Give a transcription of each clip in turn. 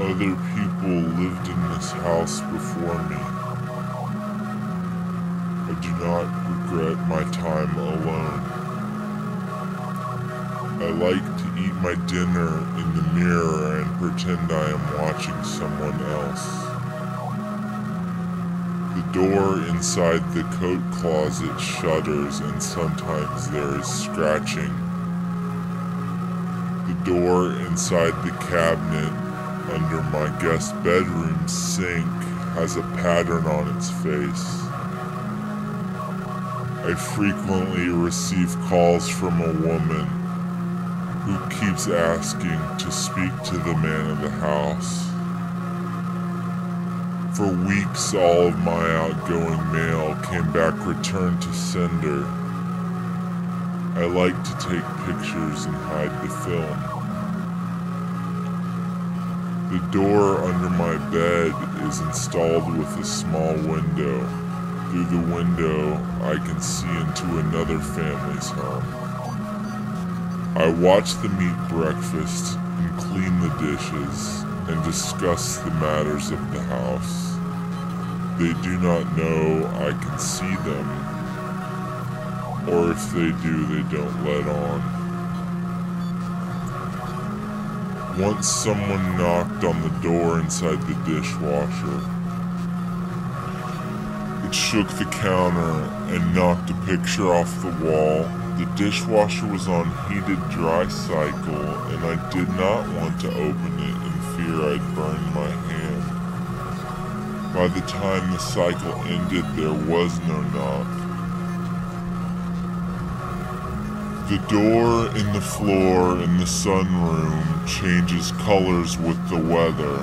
Other people lived in this house before me. I do not regret my time alone. I like to eat my dinner in the mirror and pretend I am watching someone else. The door inside the coat closet shudders and sometimes there is scratching. The door inside the cabinet under my guest bedroom sink has a pattern on its face. I frequently receive calls from a woman who keeps asking to speak to the man of the house. For weeks, all of my outgoing mail came back returned to sender. I like to take pictures and hide the film. The door under my bed is installed with a small window. Through the window, I can see into another family's home. I watch them eat breakfast and clean the dishes and discuss the matters of the house. They do not know I can see them, or if they do, they don't let on. Once someone knocked on the door inside the dishwasher. It shook the counter and knocked a picture off the wall. The dishwasher was on heated dry cycle, and I did not want to open it in fear I'd burn my hand. By the time the cycle ended, there was no knock. The door in the floor in the sunroom changes colors with the weather.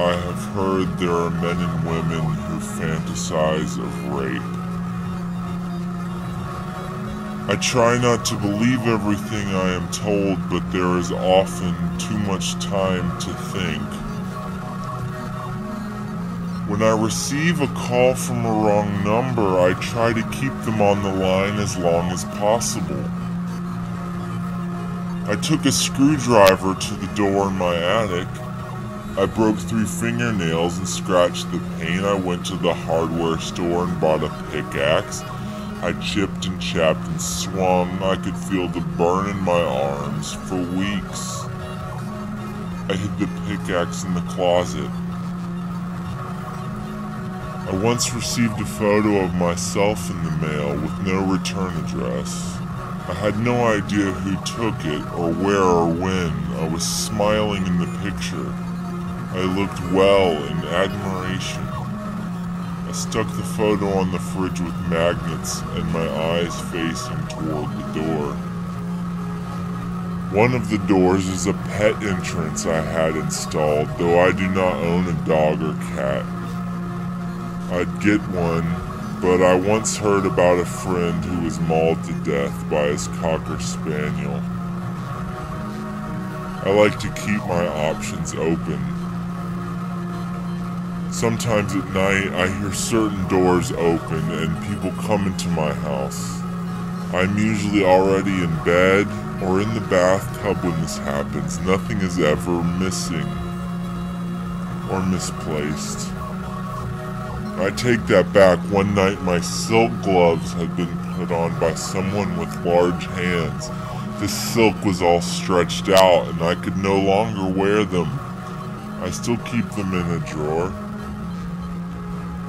I have heard there are men and women who fantasize of rape. I try not to believe everything I am told, but there is often too much time to think. When I receive a call from a wrong number, I try to keep them on the line as long as possible. I took a screwdriver to the door in my attic. I broke three fingernails and scratched the paint. I went to the hardware store and bought a pickaxe. I chipped and chapped and swung. I could feel the burn in my arms for weeks. I hid the pickaxe in the closet. I once received a photo of myself in the mail with no return address. I had no idea who took it or where or when. I was smiling in the picture. I looked well in admiration. I stuck the photo on the fridge with magnets and my eyes facing toward the door. One of the doors is a pet entrance I had installed, though I do not own a dog or cat. I'd get one, but I once heard about a friend who was mauled to death by his cocker spaniel. I like to keep my options open. Sometimes at night I hear certain doors open and people come into my house. I'm usually already in bed or in the bathtub when this happens. Nothing is ever missing or misplaced. I take that back. One night my silk gloves had been put on by someone with large hands. The silk was all stretched out and I could no longer wear them. I still keep them in a drawer.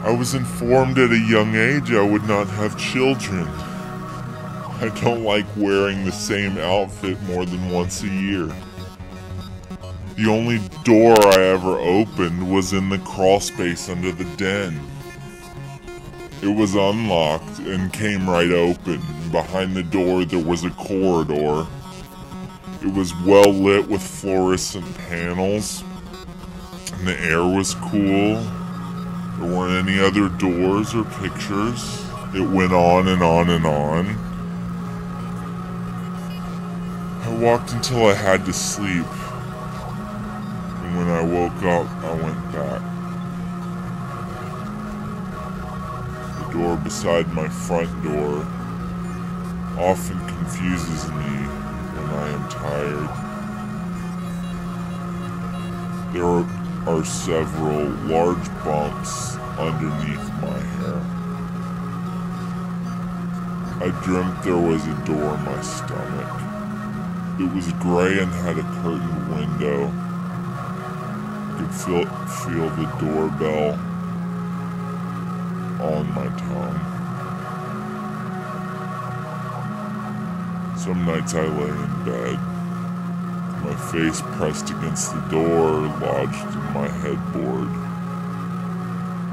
I was informed at a young age I would not have children. I don't like wearing the same outfit more than once a year. The only door I ever opened was in the crawl space under the den. It was unlocked and came right open. Behind the door there was a corridor. It was well lit with fluorescent panels, and the air was cool. There weren't any other doors or pictures. It went on and on and on. I walked until I had to sleep. I woke up, I went back. The door beside my front door often confuses me when I am tired. There are several large bumps underneath my hair. I dreamt there was a door in my stomach. It was gray and had a curtained window. I could feel, feel the doorbell on my tongue. Some nights I lay in bed, my face pressed against the door, lodged in my headboard.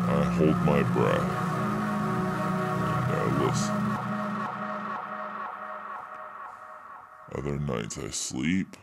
I hold my breath and I listen. Other nights I sleep.